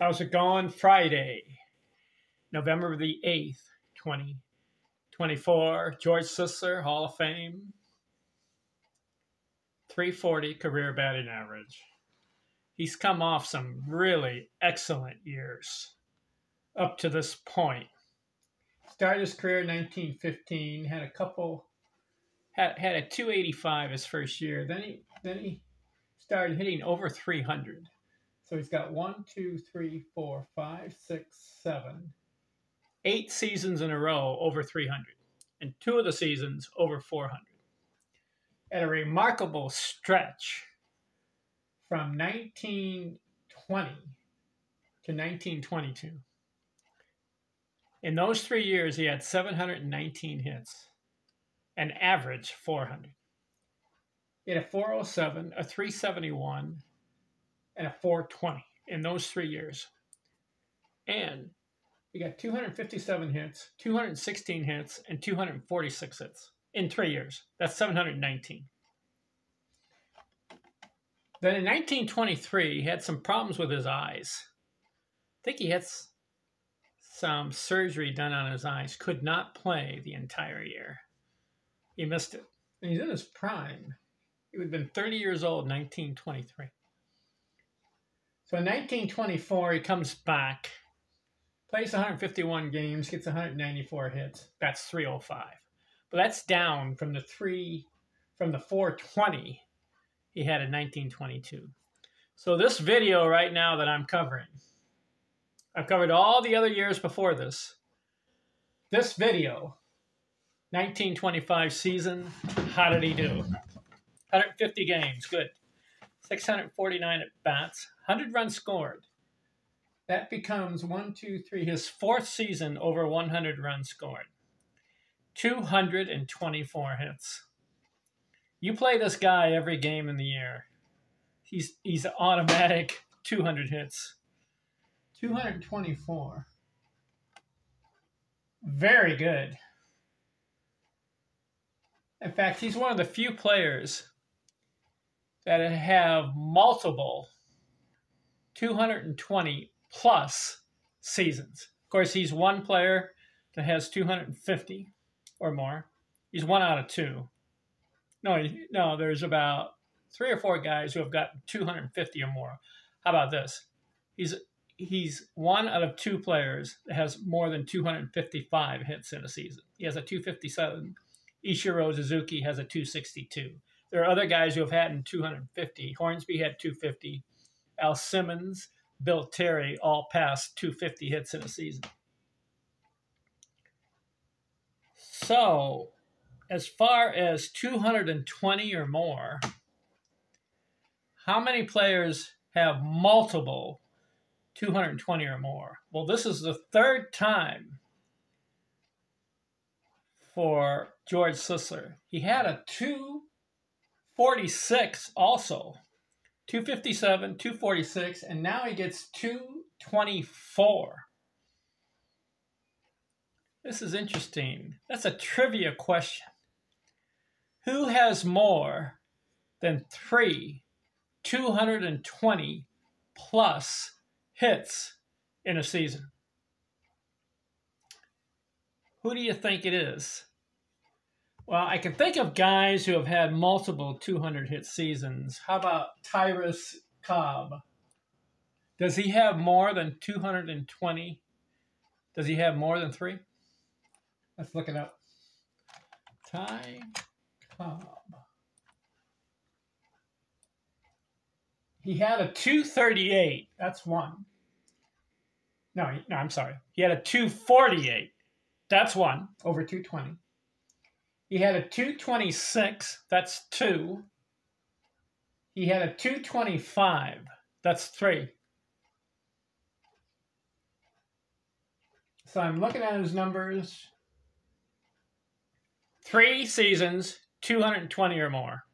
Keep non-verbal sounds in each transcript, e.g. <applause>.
How's it going? Friday, November the 8th, 2024. George Sisler, Hall of Fame. 340 career batting average. He's come off some really excellent years up to this point. Started his career in 1915, had a couple, had, had a 285 his first year. Then he, then he started hitting over 300 so he's got one, two, three, four, five, six, seven, eight seasons in a row over 300, and two of the seasons over 400. At a remarkable stretch from 1920 to 1922. In those three years, he had 719 hits, an average 400. He had a 407, a 371, and a 420 in those three years. And he got 257 hits, 216 hits, and 246 hits in three years. That's 719. Then in 1923, he had some problems with his eyes. I think he had some surgery done on his eyes, could not play the entire year. He missed it. And he's in his prime. He would have been 30 years old in 1923. So in 1924, he comes back, plays 151 games, gets 194 hits. That's 305. But that's down from the three, from the 420 he had in 1922. So this video right now that I'm covering, I've covered all the other years before this. This video, 1925 season, how did he do? 150 games, good. 649 at bats, 100 runs scored. That becomes one, two, three, his fourth season over 100 runs scored. 224 hits. You play this guy every game in the year. He's he's automatic 200 hits. 224. Very good. In fact, he's one of the few players that have multiple 220 plus seasons. Of course, he's one player that has 250 or more. He's one out of two. No, no, there's about three or four guys who have got 250 or more. How about this? He's he's one out of two players that has more than 255 hits in a season. He has a 257. Ichiro Suzuki has a 262. There are other guys who have had in 250. Hornsby had 250. Al Simmons, Bill Terry all passed 250 hits in a season. So, as far as 220 or more, how many players have multiple 220 or more? Well, this is the third time for George Sisler. He had a two 46 also. 257, 246, and now he gets 224. This is interesting. That's a trivia question. Who has more than three 220 plus hits in a season? Who do you think it is? Well, I can think of guys who have had multiple 200 hit seasons. How about Tyrus Cobb? Does he have more than 220? Does he have more than three? Let's look it up. Ty Cobb. He had a 238. That's one. No, no, I'm sorry. He had a 248. That's one over 220. He had a 226, that's two. He had a 225, that's three. So I'm looking at his numbers. Three seasons, 220 or more.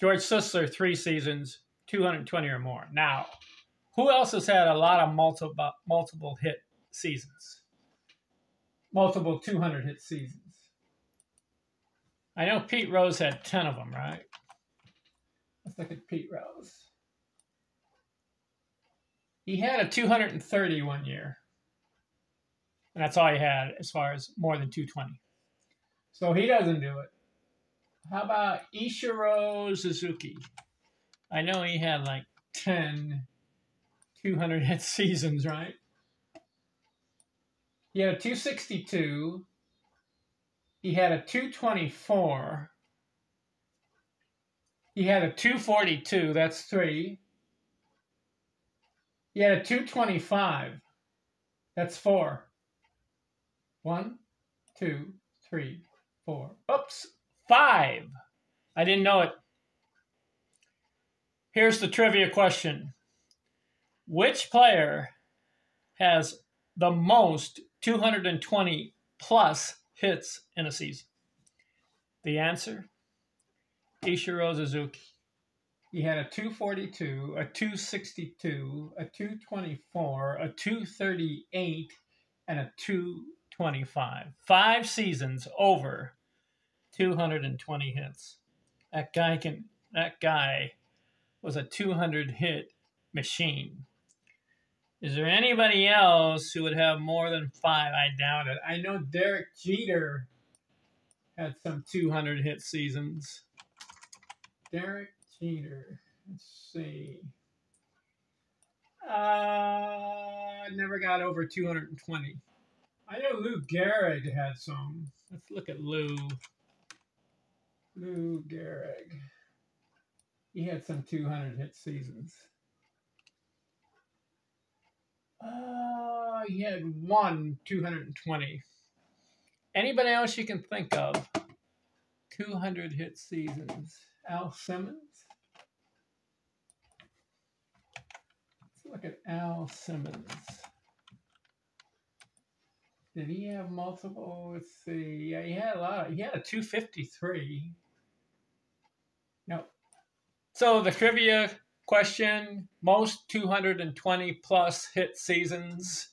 George Sisler, three seasons, 220 or more. Now, who else has had a lot of multiple multiple hit seasons? Multiple 200 hit seasons. I know Pete Rose had 10 of them, right? Let's look at Pete Rose. He had a 230 one year. And that's all he had as far as more than 220. So he doesn't do it. How about Ichiro Suzuki? I know he had like 10 200 hit <laughs> seasons, right? He had a 262. He had a 224. He had a 242. That's three. He had a 225. That's four. One, two, three, four. Oops, five. I didn't know it. Here's the trivia question Which player has the most 220 plus hits in a season? The answer Ichiro Suzuki. He had a 242, a 262, a 224, a 238, and a 225. Five seasons over 220 hits. That guy can that guy was a 200 hit machine. Is there anybody else who would have more than five? I doubt it. I know Derek Jeter had some 200 hit seasons. Derek Jeter. Let's see. Uh, never got over 220. I know Lou Gehrig had some. Let's look at Lou. Lou Gehrig. He had some 200 hit seasons. Uh, he had one 220. Anybody else you can think of? 200 hit seasons. Al Simmons. Let's look at Al Simmons. Did he have multiple? Let's see. Yeah, he had a lot. Of, he had a 253. No. So the trivia question: most 220 plus hit seasons.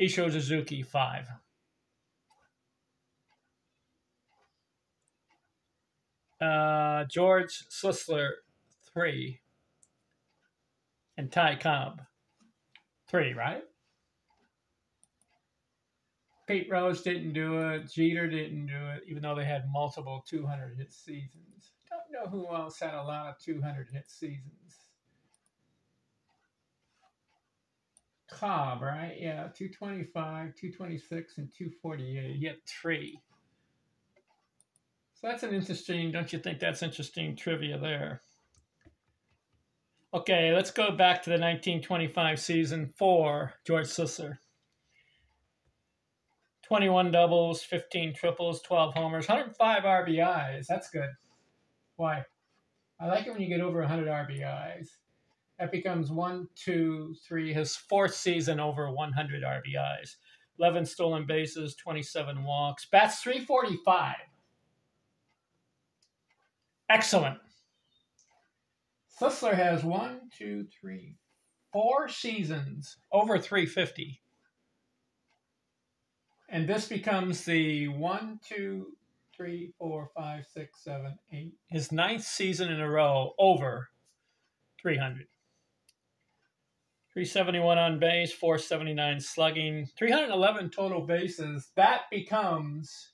Ichiro Suzuki five. uh, George Sisler, three, and Ty Cobb, three, right? Pete Rose didn't do it. Jeter didn't do it, even though they had multiple 200 hit seasons. Don't know who else had a lot of 200 hit seasons. Cobb, right? Yeah, 225, 226, and 248. He had three. So that's an interesting, don't you think that's interesting trivia there? Okay, let's go back to the 1925 season for George Sisler. 21 doubles, 15 triples, 12 homers, 105 RBIs. That's good. Why? I like it when you get over 100 RBIs. That becomes one, two, three, his fourth season over 100 RBIs. 11 stolen bases, 27 walks. Bats 345. Excellent. Sisler has one, two, three, four seasons over 350. And this becomes the one, two, three, four, five, six, seven, eight, his ninth season in a row over 300. 371 on base, 479 slugging, 311 total bases. That becomes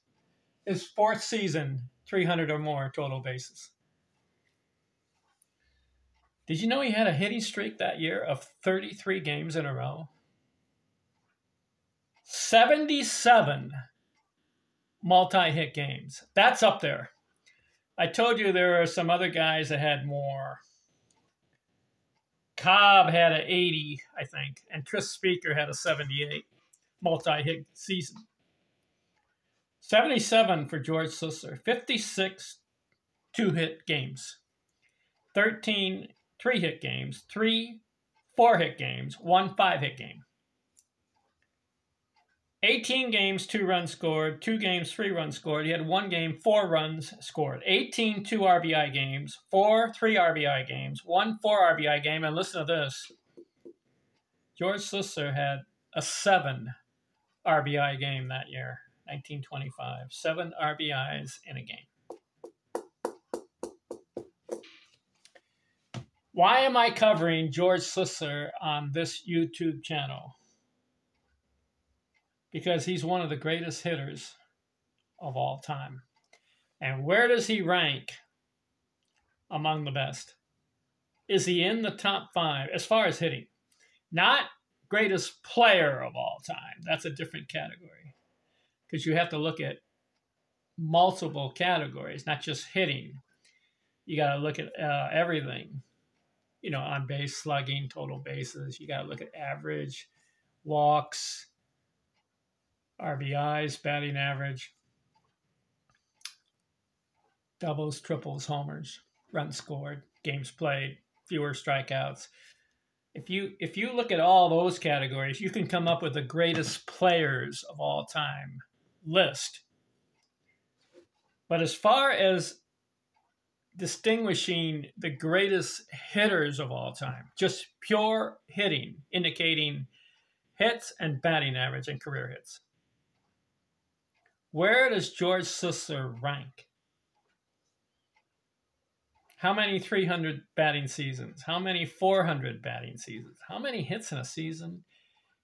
his fourth season 300 or more total bases. Did you know he had a hitting streak that year of 33 games in a row? 77 multi hit games. That's up there. I told you there are some other guys that had more. Cobb had an 80, I think, and Tris Speaker had a 78 multi hit season. 77 for George Sisler, 56 two hit games, 13 three hit games, three four hit games, one five hit game. 18 games, two runs scored, two games, three runs scored. He had one game, four runs scored. 18 two RBI games, four three RBI games, one four RBI game. And listen to this George Sisler had a seven RBI game that year. 1925. Seven RBIs in a game. Why am I covering George Sisler on this YouTube channel? Because he's one of the greatest hitters of all time. And where does he rank among the best? Is he in the top five as far as hitting? Not greatest player of all time. That's a different category. Because you have to look at multiple categories, not just hitting. You got to look at uh, everything, you know, on base slugging, total bases. You got to look at average, walks, RBIs, batting average, doubles, triples, homers, runs scored, games played, fewer strikeouts. If you if you look at all those categories, you can come up with the greatest players of all time list. But as far as distinguishing the greatest hitters of all time, just pure hitting, indicating hits and batting average and career hits. Where does George Sisler rank? How many 300 batting seasons? How many 400 batting seasons? How many hits in a season?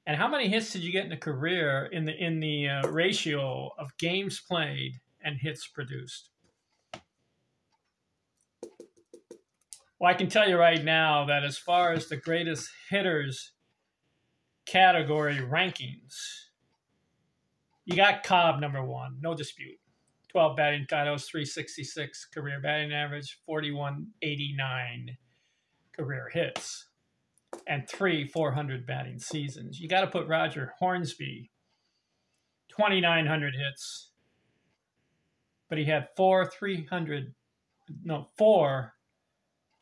And how many hits did you get in a career in the in the uh, ratio of games played and hits produced? Well, I can tell you right now that as far as the greatest hitters category rankings, you got Cobb number one, no dispute. 12 batting titles, 366 career batting average, 4189 career hits, and three 400 batting seasons. You got to put Roger Hornsby, 2,900 hits, but he had four 300, no, four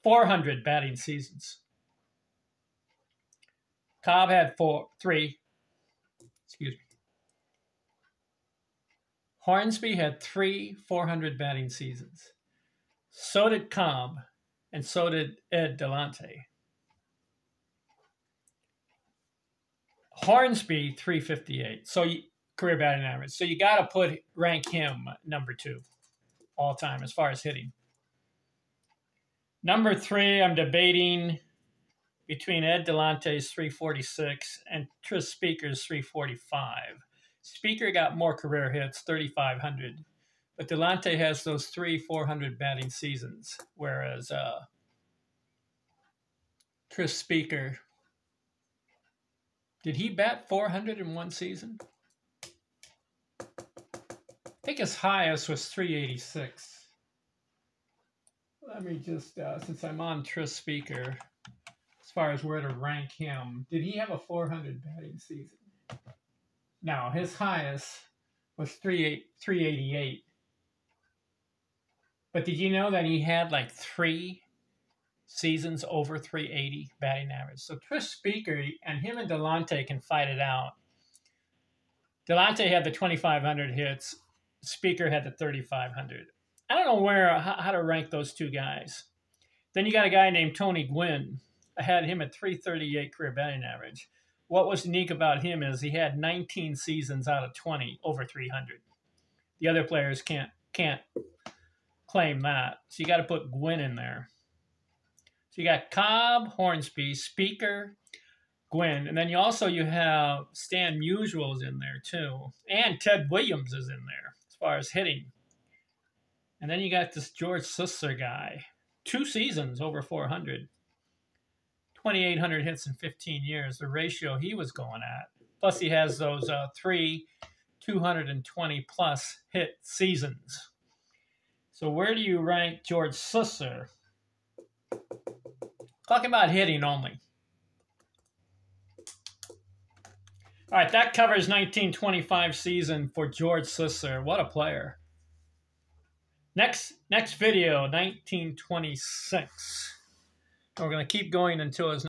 400 batting seasons. Cobb had four, three, excuse me. Hornsby had three 400 batting seasons. So did Cobb, and so did Ed Delahanty. Hornsby 358. So career batting average. So you got to put rank him number two all time as far as hitting. Number three, I'm debating between Ed Delahanty's 346 and Tris Speaker's 345. Speaker got more career hits, 3,500, but Delahanty has those three 400 batting seasons, whereas uh, Tris Speaker, did he bat 400 in one season? I think his highest was 386. Let me just, uh, since I'm on Tris Speaker, as far as where to rank him, did he have a 400 batting season? Now, his highest was 388. But did you know that he had like three seasons over 380 batting average? So Tris Speaker and him and Delahanty can fight it out. Delahanty had the 2,500 hits. Speaker had the 3,500. I don't know where how to rank those two guys. Then you got a guy named Tony Gwynn. I had him at 338 career batting average what was unique about him is he had 19 seasons out of 20 over 300. The other players can't can't claim that. So you got to put Gwynn in there. So you got Cobb, Hornsby, Speaker, Gwynn, and then you also you have Stan Musial's in there too, and Ted Williams is in there as far as hitting. And then you got this George Sisler guy, two seasons over 400. 2,800 hits in 15 years, the ratio he was going at. Plus, he has those uh, three 220 plus hit seasons. So, where do you rank George Sisler? Talking about hitting only. All right, that covers 1925 season for George Sisler. What a player. Next next video, 1926. We're going to keep going until his